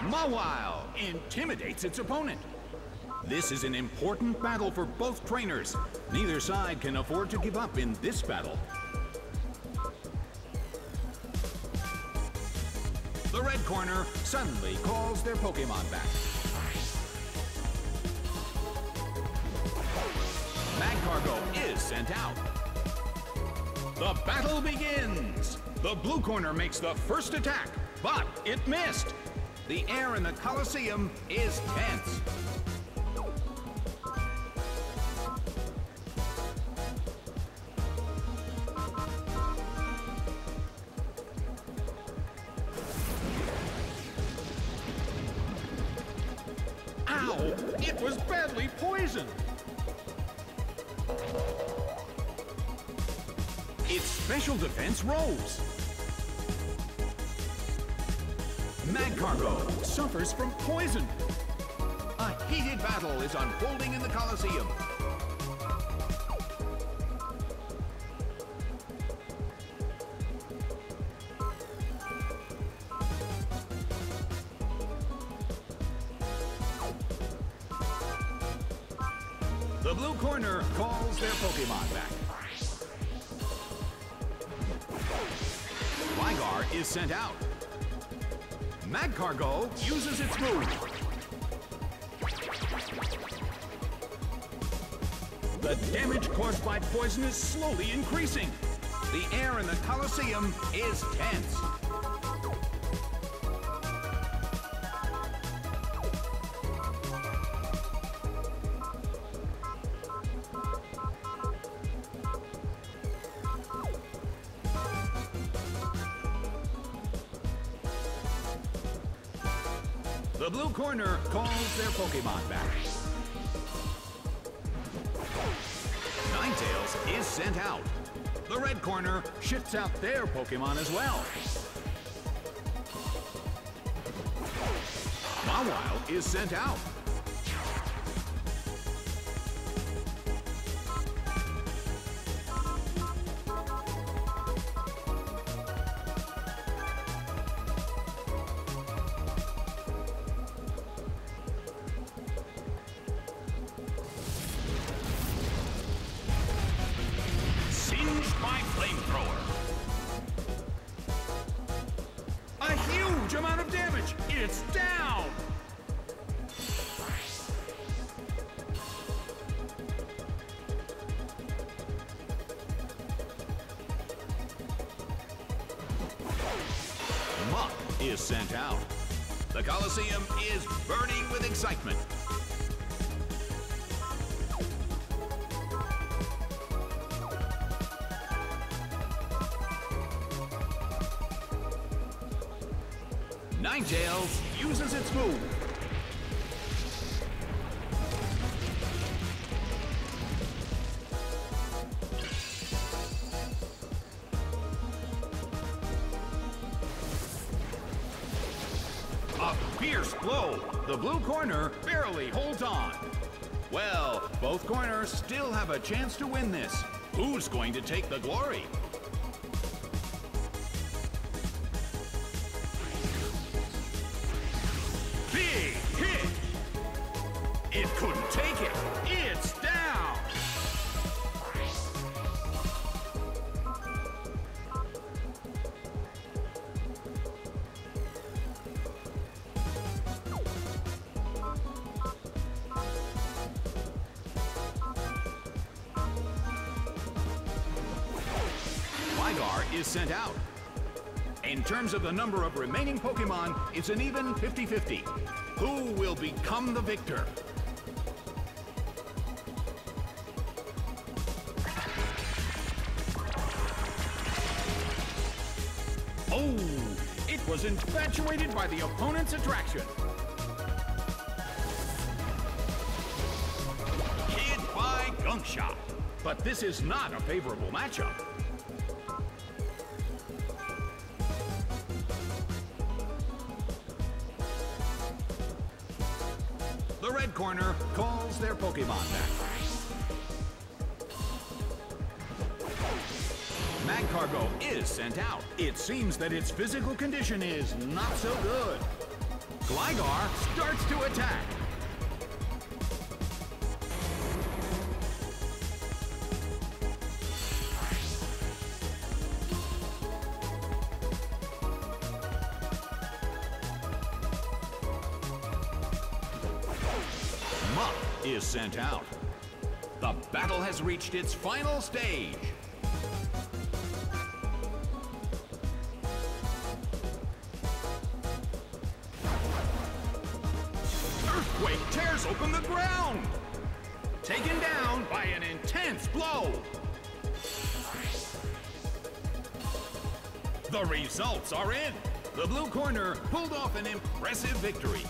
Mawile intimidates its opponent. This is an important battle for both trainers. Neither side can afford to give up in this battle. The red corner suddenly calls their Pokemon back. Magcargo is sent out. The battle begins! The blue corner makes the first attack, but it missed. The air in the Colosseum is tense. Ow! It was badly poisoned! Its special defense rose. Magcargo suffers from poison. A heated battle is unfolding in the Colosseum. The blue corner calls their Pokemon back. Gligar is sent out. Magcargo uses its move. The damage caused by poison is slowly increasing. The air in the Colosseum is tense. The blue corner calls their Pokemon back. Ninetales is sent out. The red corner shifts out their Pokemon as well. Mawile is sent out. It's down. Muk is sent out. The Colosseum is burning with excitement. Ninetales uses its move. A fierce blow. The blue corner barely holds on. Well, both corners still have a chance to win this. Who's going to take the glory? Big hit! It couldn't take it. It's down! Gligar is sent out. In terms of the number of remaining Pokemon, it's an even 50-50. Who will become the victor? Oh, it was infatuated by the opponent's attraction. Hit by Gunk Shot. But this is not a favorable matchup. The red corner calls their Pokemon back. Magcargo is sent out. It seems that its physical condition is not so good. Gligar starts to attack. Is sent out. The battle has reached its final stage. Earthquake tears open the ground! Taken down by an intense blow! The results are in! The blue corner pulled off an impressive victory.